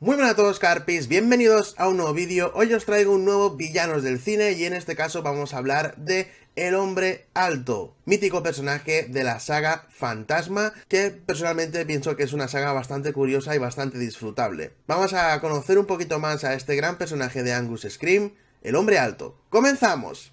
Muy buenas a todos Carpis, bienvenidos a un nuevo vídeo. Hoy os traigo un nuevo Villanos del Cine y en este caso vamos a hablar de El Hombre Alto, mítico personaje de la saga Fantasma, que personalmente pienso que es una saga bastante curiosa y bastante disfrutable. Vamos a conocer un poquito más a este gran personaje de Angus Scream, El Hombre Alto. ¡Comenzamos!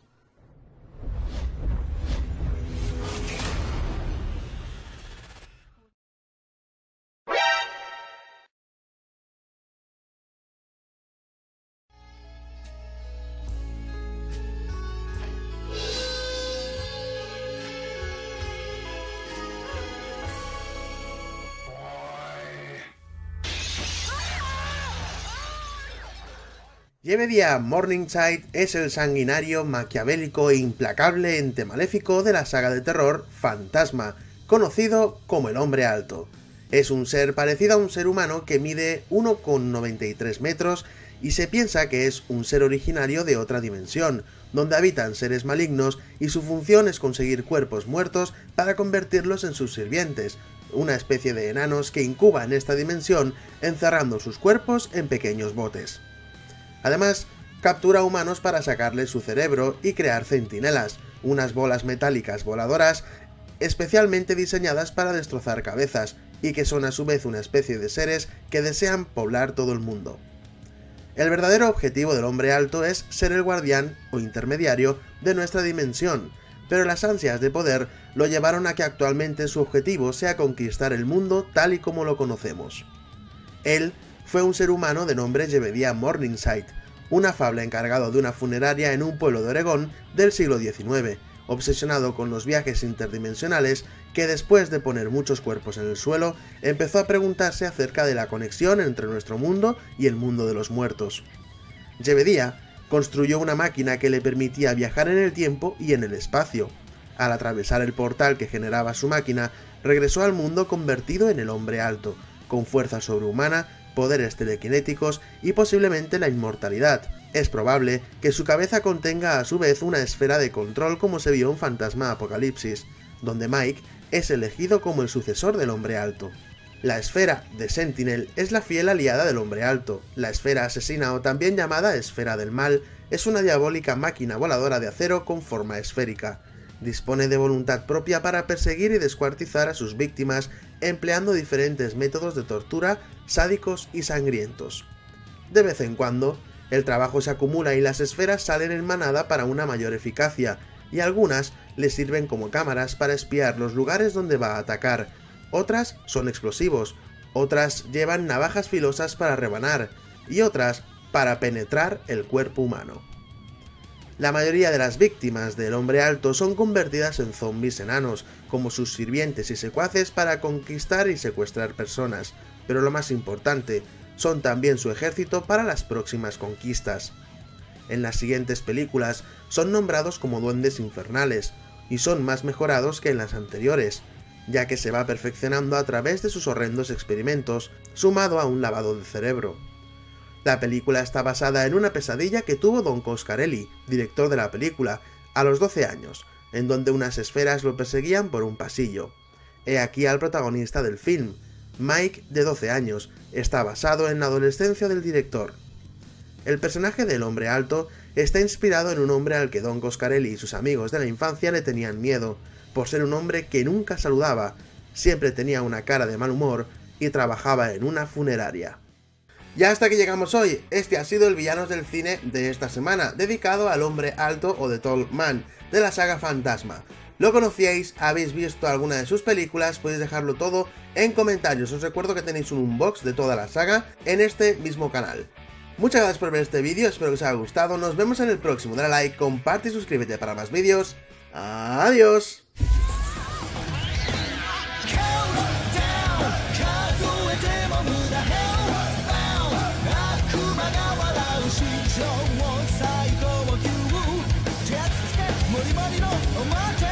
Jevedia Morningside es el sanguinario, maquiavélico e implacable ente maléfico de la saga de terror Fantasma, conocido como el Hombre Alto. Es un ser parecido a un ser humano que mide 1,93 metros y se piensa que es un ser originario de otra dimensión, donde habitan seres malignos y su función es conseguir cuerpos muertos para convertirlos en sus sirvientes, una especie de enanos que incuba en esta dimensión encerrando sus cuerpos en pequeños botes. Además, captura humanos para sacarles su cerebro y crear centinelas, unas bolas metálicas voladoras especialmente diseñadas para destrozar cabezas, y que son a su vez una especie de seres que desean poblar todo el mundo. El verdadero objetivo del hombre alto es ser el guardián o intermediario de nuestra dimensión, pero las ansias de poder lo llevaron a que actualmente su objetivo sea conquistar el mundo tal y como lo conocemos. Él fue un ser humano de nombre Jevedia Morningside, un afable encargado de una funeraria en un pueblo de Oregón del siglo XIX, obsesionado con los viajes interdimensionales que después de poner muchos cuerpos en el suelo, empezó a preguntarse acerca de la conexión entre nuestro mundo y el mundo de los muertos. Jevedia construyó una máquina que le permitía viajar en el tiempo y en el espacio. Al atravesar el portal que generaba su máquina, regresó al mundo convertido en el hombre alto, con fuerza sobrehumana poderes telequinéticos y posiblemente la inmortalidad. Es probable que su cabeza contenga a su vez una esfera de control como se vio en Fantasma Apocalipsis, donde Mike es elegido como el sucesor del Hombre Alto. La esfera de Sentinel es la fiel aliada del Hombre Alto. La esfera asesina o también llamada Esfera del Mal es una diabólica máquina voladora de acero con forma esférica. Dispone de voluntad propia para perseguir y descuartizar a sus víctimas empleando diferentes métodos de tortura sádicos y sangrientos. De vez en cuando, el trabajo se acumula y las esferas salen en manada para una mayor eficacia, y algunas le sirven como cámaras para espiar los lugares donde va a atacar, otras son explosivos, otras llevan navajas filosas para rebanar, y otras para penetrar el cuerpo humano. La mayoría de las víctimas del hombre alto son convertidas en zombies enanos, como sus sirvientes y secuaces para conquistar y secuestrar personas, pero lo más importante, son también su ejército para las próximas conquistas. En las siguientes películas son nombrados como duendes infernales, y son más mejorados que en las anteriores, ya que se va perfeccionando a través de sus horrendos experimentos, sumado a un lavado de cerebro. La película está basada en una pesadilla que tuvo Don Coscarelli, director de la película, a los 12 años, en donde unas esferas lo perseguían por un pasillo. He aquí al protagonista del film. Mike, de 12 años, está basado en la adolescencia del director. El personaje del hombre alto está inspirado en un hombre al que Don Coscarelli y sus amigos de la infancia le tenían miedo, por ser un hombre que nunca saludaba, siempre tenía una cara de mal humor y trabajaba en una funeraria. Ya hasta que llegamos hoy, este ha sido el Villanos del Cine de esta semana, dedicado al hombre alto o de Tall Man, de la saga Fantasma. ¿Lo conocíais? ¿Habéis visto alguna de sus películas? Podéis dejarlo todo en comentarios. Os recuerdo que tenéis un unbox de toda la saga en este mismo canal. Muchas gracias por ver este vídeo, espero que os haya gustado. Nos vemos en el próximo. Dale like, comparte y suscríbete para más vídeos. Adiós. marino, oh.